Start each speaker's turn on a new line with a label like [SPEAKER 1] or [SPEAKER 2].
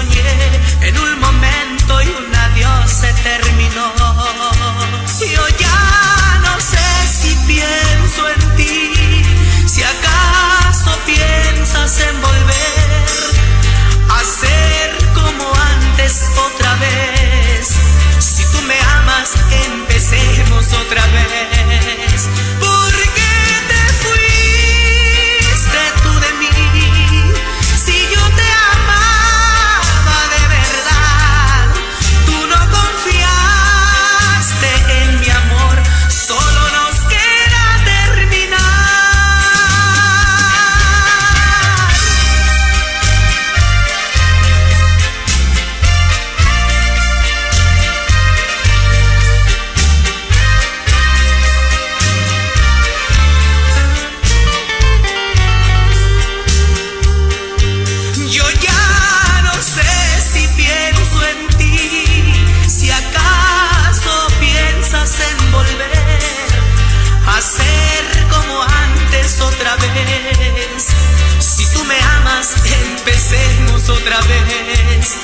[SPEAKER 1] en un momento y un adiós se terminó. Yo ya no sé si pienso en ti, si acaso piensas en volver. Otra vez.